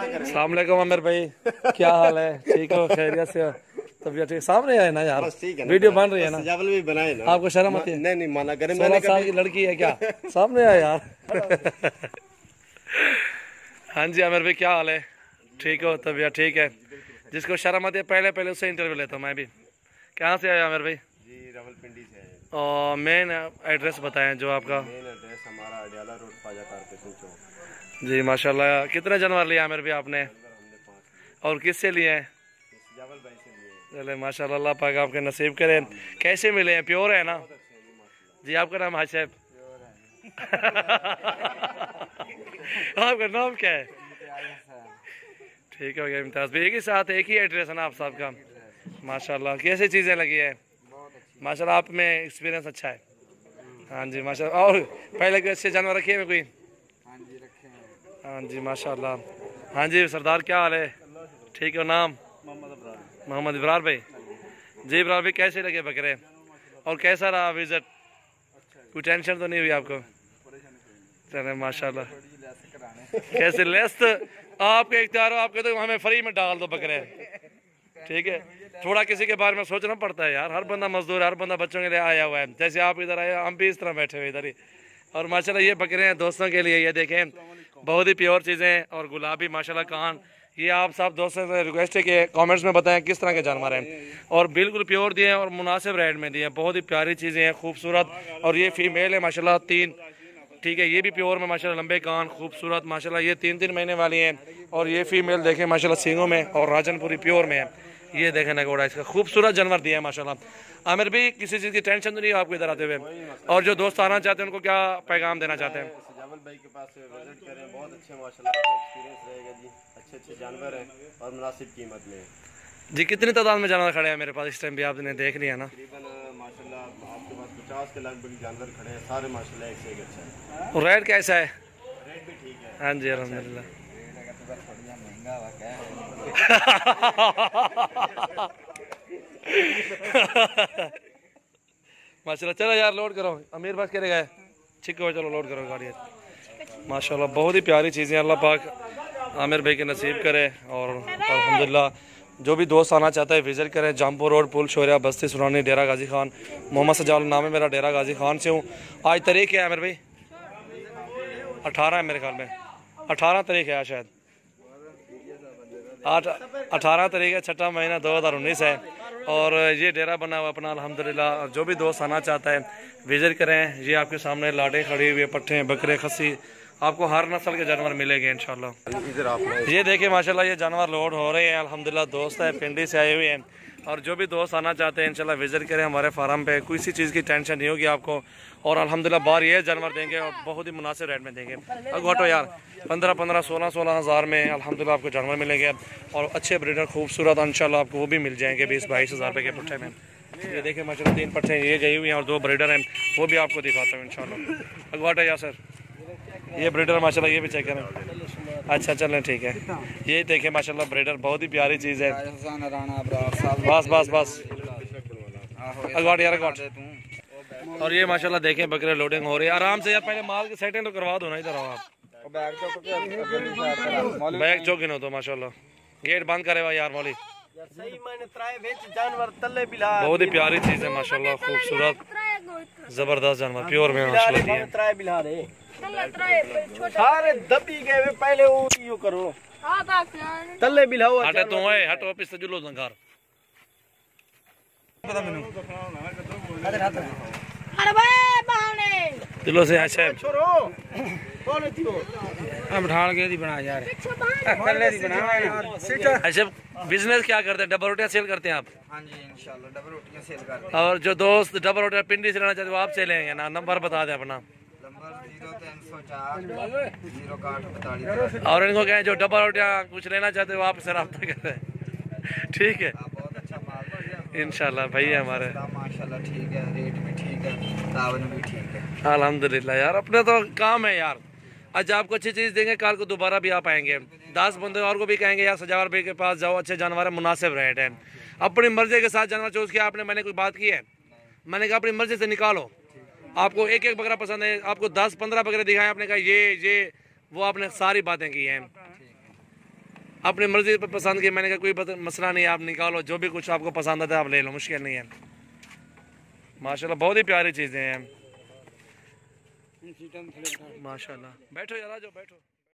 السلام علیکم عامر بھائی۔ کیا حال ہے؟ ٹھیک ہو؟ خیریت سے طبیعت ٹھیک؟ سامنے آئے نا یار۔ ویڈیو بن رہی ہے نا۔ سجاول بھی بنائے نا۔ آپ کو شرم آتی ہے؟ نہیں نہیں مانا کرے میں نے سال کی لڑکی ہے کیا؟ سامنے آئے یار۔ ہاں جی عامر بھائی کیا حال ہے؟ ٹھیک ہو؟ طبیعت ٹھیک ہے۔ جس کو شرم آتی ہے پہلے پہلے اس سے انٹرویو لیتا ہوں میں بھی۔ کہاں سے آئے عامر بھائی؟ جی راول پنڈی سے۔ اور مین ایڈریس بتائیں جو آپ کا۔ مین ایڈریس ہمارا اڈیالہ روڈ پاجا کارپوریشن جی ماشاءاللہ۔ کتنے جانور لیے عامر بھائی آپ نے؟ اور کس سے لیے ہیں؟ چلے ماشاء اللہ اللہ پاک آپ کے نصیب کرے۔ کیسے ملے ہیں؟ پیور ہے نا؟ جی آپ کا نام حاج آپ کا نام کیا ہے؟ ٹھیک ہو گیا امتیاز بھی ایک ہی ساتھ، ایک ہی ایڈریس ہے نا آپ صاحب کا؟ ماشاء اللہ کیسے چیزیں لگی ہے ماشاء اللہ آپ میں ایکسپیرینس اچھا ہے۔ ہاں جی ماشاء اللہ اور پہلے کوئی اچھے جانور رکھے ہوئے کوئی؟ ہاں جی ماشاء اللہ ہاں جی سردار کیا حال ہے؟ ٹھیک ہو نام؟ محمد ابرار۔ بھائی۔ جی ابرار بھائی کیسے لگے بکرے؟ اور کیسا رہا وزٹ کوئی ٹینشن تو نہیں ہوئی آپ کو؟ چلے ماشاء اللہ کیسے لیست آپ کے اختیار ہو آپ کہتے ہو ہمیں فری میں ڈال دو بکرے۔ ٹھیک ہے۔ تھوڑا کسی کے بارے میں سوچنا پڑتا ہے یار۔ ہر بندہ مزدور ہے ہر بندہ بچوں کے لیے آیا ہوا ہے۔ جیسے آپ ادھر آئے ہم بھی اس طرح بیٹھے ہوئے ادھر ہی۔ اور ماشاءاللہ یہ بکرے ہیں دوستوں کے لیے یہ دیکھیں۔ بہت ہی پیور چیزیں ہیں اور گلابی، ماشاءاللہ، کان۔ یہ آپ صاحب دوستوں سے ریکویسٹ ہے کہ کامنٹس میں بتائیں کس طرح کے جانور ہیں۔ اور بالکل پیور دیے ہیں اور مناسب ریٹ میں دیے ہیں۔ بہت ہی پیاری چیزیں ہیں، خوبصورت۔ اور یہ فیمیل ہے، ماشاءاللہ، تین۔ ٹھیک ہے، یہ بھی پیور میں، ماشاءاللہ، لمبے کان، خوبصورت، ماشاءاللہ، یہ تین تین مہینے والی ہیں۔ اور یہ فیمیل دیکھیں، ماشاءاللہ، سینگوں میں اور راجن پوری پیور میں ہے یہ دیکھیں نگوڑا، اس کا خوبصورت جانور دیا ہے ماشاءاللہ۔ عامر بھی کسی چیز کی ٹینشن تو نہیں ہے آپ کو ادھر آتے ہوئے؟ اور جو دوست آنا چاہتے ہیں، ان کو کیا پیغام دینا چاہتے ہیں؟ سجاول بھائی کے پاس وزٹ کریں بہت اچھے ماشاء اللہ ایکسپیرینس رہے گا جی اچھے اچھے جانور ہیں اور مناسب قیمت میں۔ جی کتنی تعداد میں جانور کھڑے ہیں میرے پاس؟ اس ٹائم بھی آپ نے دیکھ لیا نا۔ تقریباً ماشاء اللہ آپ کے پاس پچاس کے لگ بھگ جانور کھڑے ہیں سارے ماشاء اللہ ایک سے ایک اچھا ہے اور ریٹ کیسا ہے؟ ریٹ بھی ٹھیک ہے۔ ہاں جی الحمد للہ ماشاء اللہ چلو یار لوڈ کرو امیر بس کرے گئے ٹھیک ہے چلو لوڈ کرو گاڑی۔ ماشاء اللہ بہت ہی پیاری چیزیں اللہ پاک عامر بھائی کے نصیب کرے اور الحمدللہ، جو بھی دوست آنا چاہتا ہے وزٹ کریں۔ جامپور روڈ، پل شوریا بستی سرانی ڈیرا غازی خان، محمد سجال نام ہے میرا ڈیرا غازی خان سے ہوں۔ آج تاریخ کیا ہے عامر بھائی؟ اٹھارہ ہے میرے خیال میں۔ اٹھارہ تاریخ ہے آج شاید۔ اٹھارہ تاریخ ہے، چھٹا مہینہ دو ہزار انیس ہے۔ اور یہ ڈیرا بنا ہوا اپنا الحمدللہ۔ جو بھی دوست آنا چاہتا ہے وزٹ کریں۔ یہ آپ کے سامنے لاڈیں کھڑی ہوئی پٹھے بکرے خسی آپ کو ہر نسل کے جانور ملے گے انشاءاللہ۔ یہ دیکھیں ماشاءاللہ یہ جانور لوڈ ہو رہے ہیں۔ الحمدللہ دوست ہے پنڈی سے آئے ہوئے ہیں۔ اور جو بھی دوست آنا چاہتے ہیں، انشاءاللہ وزٹ کریں ہمارے فارم پہ۔ کسی چیز کی ٹینشن نہیں ہوگی آپ کو۔ اور الحمدللہ بار یہ جانور دیں گے اور بہت ہی مناسب ریٹ میں دیں گے۔ اب ہٹو یار، پندرہ پندرہ سولہ سولہ ہزار میں الحمدللہ آپ کو جانور ملیں گے۔ اور اچھے بریڈر خوبصورت، انشاءاللہ آپ کو وہ بھی مل جائیں گے بیس بائیس ہزار روپے کے پٹھے میں۔ یہ دیکھیں، ماشاءاللہ تین پٹھے یہ گئی ہوئی ہیں اور دو بریڈر ہیں۔ وہ بھی آپ کو دکھاتا ہوں انشاءاللہ۔ اگواٹا یا سر، یہ بریڈر ماشاءاللہ یہ بھی چیک کریں۔ اچھا چلیں ٹھیک ہے۔ یہ دیکھیں ماشاءاللہ بریڈر بہت ہی پیاری چیز ہے۔ بس بس بس۔ اگواٹ یار اگواٹ اور یہ ماشاءاللہ دیکھیں بکرے لوڈنگ ہو رہی ہے۔ آرام سے یار پہلے مال کی سیٹنگ تو کروا دو نا ادھر آؤ آپ۔ بیگ چوک گنو تو ماشاءاللہ۔ گیٹ بند کرے ہوا یار مولی صحیح معنی ترائے وچ جانور تلے بلا بہت ہی پیاری چیز ہے ماشاءاللہ خوبصورت زبردست جانور پیور میں ماشاءاللہ۔ سارے دبی گئے ہوئے پہلے وہ یوں کرو۔ تلے بلاو ہٹے تو ہٹ واپس سے جلو زنگار۔ جلو سے اچھا چھوڑو۔ کون تھی وہ بٹھال کے دی بنا یار۔ کلے دی بنا۔ یار اچھا بزنس کیا کرتے ہیں؟ ڈبل روٹیاں سیل کرتے ہیں آپ۔ ہاں جی انشاءاللہ ڈبل روٹیاں سیل کر دیں اور جو دوست ڈبل روٹیاں پنڈی سے لینا چاہتے ہیں وہ آپ سے لیں گے نا۔ نمبر بتا دیں اپنا۔ نمبر 0304 061 اور ان کو کہیں جو ڈبل روٹیاں کچھ لینا چاہتے ہیں وہ آپ سے رابطہ کریں ٹھیک ہے بہت اچھا مال ہے انشاءاللہ بھائی ہے ہمارے ماشاءاللہ ٹھیک ہے ریٹ بھی ٹھیک ہے تعاون بھی ٹھیک ہے الحمدللہ یار اپنے تو کام ہے یار آج آپ کو اچھی چیز دیں گے کل کو دوبارہ بھی آپ آئیں گے دس بندے اور کو بھی کہیں گے یار سجاور بھائی کے پاس جاؤ اچھے جانور ہیں مناسب ریٹ ہے اپنی مرضی کے ساتھ جانور چوز کیا آپ نے میں نے کوئی بات کی ہے میں نے کہا اپنی مرضی سے نکالو آپ کو ایک ایک بکرا پسند ہے، آپ کو دس پندرہ بکرے دکھائے، آپ نے کہا یہ یہ، وہ آپ نے ساری باتیں کی ہیں۔ اپنی مرضی پر پسند کی، میں نے کہا کوئی مسئلہ نہیں، آپ نکالو، جو بھی کچھ آپ کو پسند آتا ہے آپ لے لو، مشکل نہیں ہے۔ ماشاءاللہ، بہت ہی پیاری چیزیں ہیں۔ ماشاءاللہ۔ بیٹھو یار جو بیٹھو۔